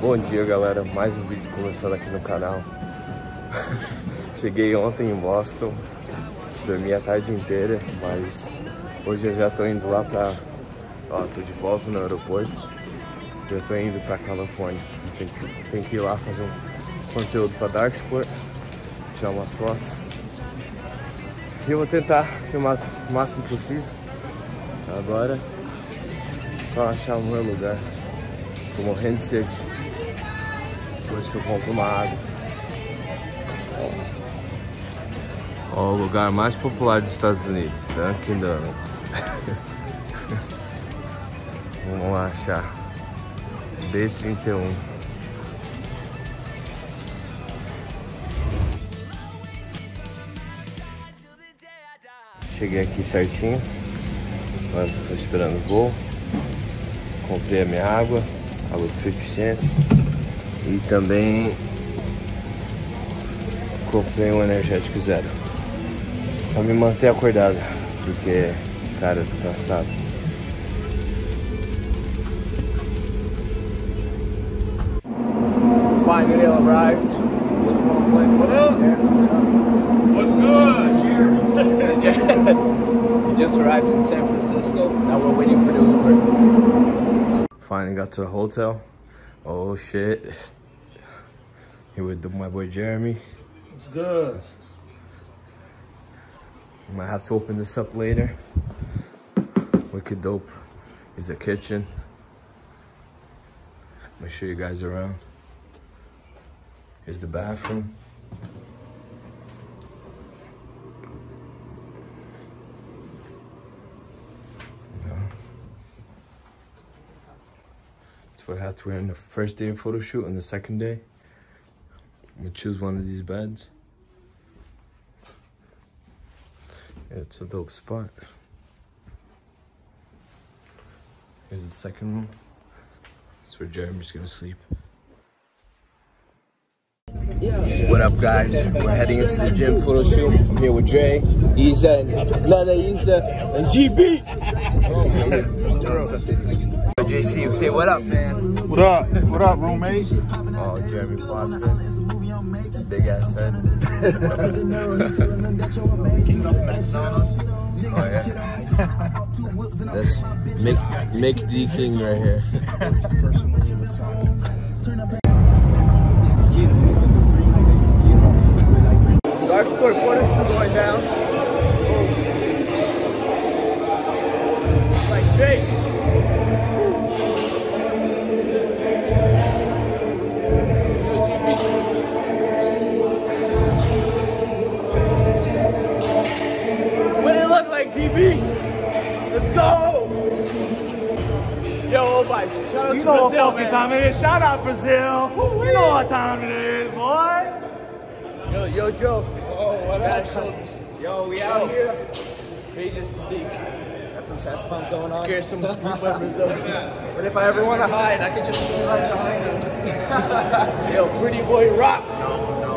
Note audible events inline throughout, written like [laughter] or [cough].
Bom dia galera, mais um vídeo começando aqui no canal. [laughs] Cheguei ontem em Boston. Dormi a tarde inteira, mas hoje eu já tô indo lá pra... Ó, tô de volta no aeroporto. Já tô indo pra Califórnia. Tem que, tem que ir lá fazer um conteúdo pra Darksport Tirar umas fotos. E eu vou tentar filmar o máximo possível. Agora Só achar meu lugar Tô morrendo de sede depois eu compro uma água. Ó, o lugar mais popular dos Estados Unidos, Dunkin' Donuts. [laughs] Vamos lá achar. B31. Cheguei aqui certinho. Agora tô esperando o voo. Comprei a minha água, água de 50 cents. E também comprei um energético zero. Pra me manter acordado, porque, cara, eu tô cansado. Finally arrived. What up? What's good, Jeremy? we [laughs] just arrived in San Francisco. Now we're waiting for the Uber. Finally got to the hotel. Oh shit. Here with the, my boy Jeremy. What's good? Might have to open this up later. Wicked dope. Here's the kitchen. Let me show you guys around. Here's the bathroom. That's what I have to wear on the first day of photo shoot and the second day. I'm gonna choose one of these beds. It's a dope spot. Here's the second room. That's where Jeremy's gonna sleep. What up, guys? We're heading into the gym photo shoot. I'm here with Dre, Isa, and Lana Isa, and GB. JC, say what up, man. What up? What up, roommate? Oh, Jeremy Boston. Big ass head. oh, yeah. That's Mick, Mick D. King right here. Darc Sport photo shoot going down. Like Jake. Yo, oh shout out You to know what Brazil, fucking man. time it is. Shout out Brazil. You know what time it is, boy. Yo, yo, Joe. Oh, what Bad shoulders. Yo, we out here. Pages physique. Got some chest pump going on. Scare some [laughs] people in Brazil. But if I ever want to hide, I can just hide behind him. [laughs] Yo, pretty boy rock. No, no.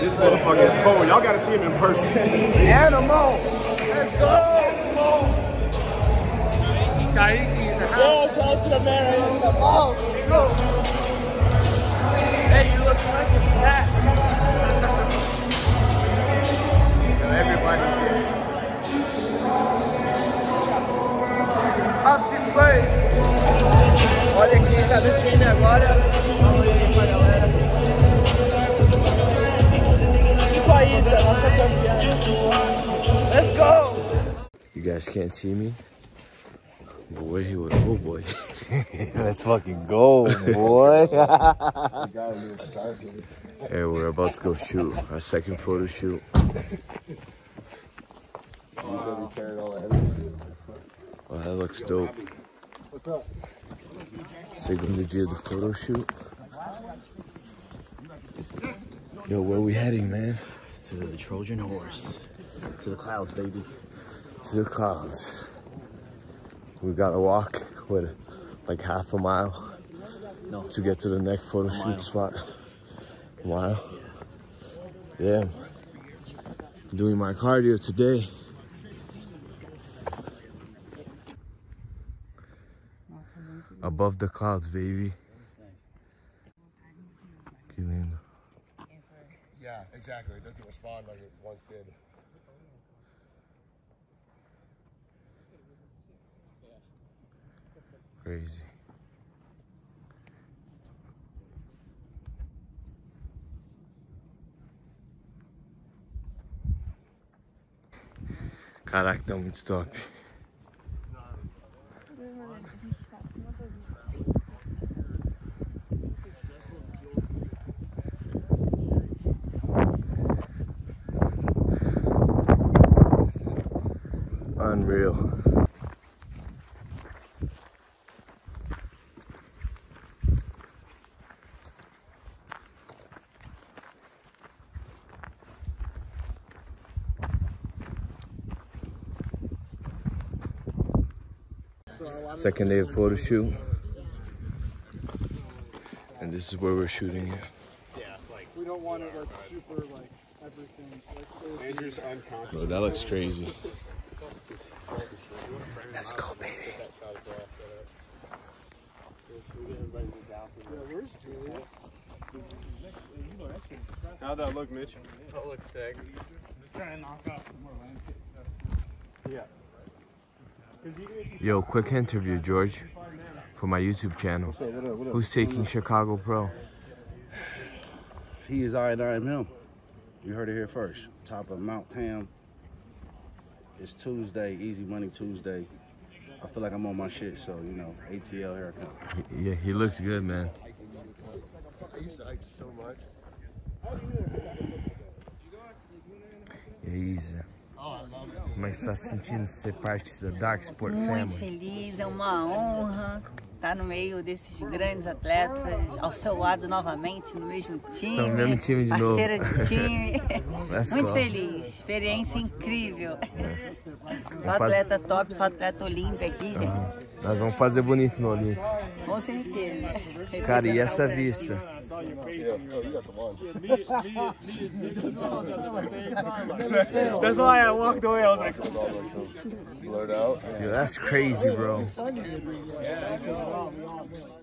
This motherfucker is cold. Y'all gotta see him in person. Animal. Let's go. Yo, shout out to the man right the mouth. Let's go. Hey, you looking like a snack. [laughs] Yo, everybody's here. Up this way. Olha quem tá no time agora. Vamos aí pra galera. Com a nossa campeã. Let's go! You guys can't see me. But we're here with oh boy. [laughs] Let's fucking go, boy. [laughs] [laughs] hey, we're about to go shoot our second photo shoot. Oh, that looks dope. What's up? Segundo dia do photo shoot. Yo, where we heading, man? To the Trojan horse. To the clouds, baby. To the clouds. We gotta walk with like half a mile No. to get to the next photo shoot spot. Wow. Yeah. Doing my cardio today. Above the clouds, baby. Yeah, exactly. It doesn't respond like it once did. Crazy. Caraca, tá muito top. Unreal. Second day of photo shoot. And this is where we're shooting it. We don't want it like super like everything. Andrew's unconscious. Oh, that looks crazy. Let's go, baby. yeah, where's Julius? How'd that look, Mitch? That looks sick. Just trying to knock out some more landscape stuff. Yeah. Yo, quick interview, George, for my YouTube channel. What up, what up? Who's taking Chicago Pro? He is I and I am him. You heard it here first. Top of Mount Tam. It's Tuesday, Easy Money Tuesday. I feel like I'm on my shit, so you know, ATL here I come. He- Yeah, he looks good, man. I used to hike so much. E aí, Isa? Como é que você está se sentindo ser parte da Dark Sport Muito Family? feliz, é uma honra estar no meio desses grandes atletas, ao seu lado novamente, no mesmo time. Tá no mesmo time de parceira novo. de time. [laughs] Muito feliz, experiência incrível. Só Vamos fazer- atleta top, só atleta olímpico aqui, gente. Nós vamos fazer bonito no Olímpico. Com certeza. [laughs] Cara, e essa vista? That's why I walked away. I was like, that's crazy, bro. Amém. Amém.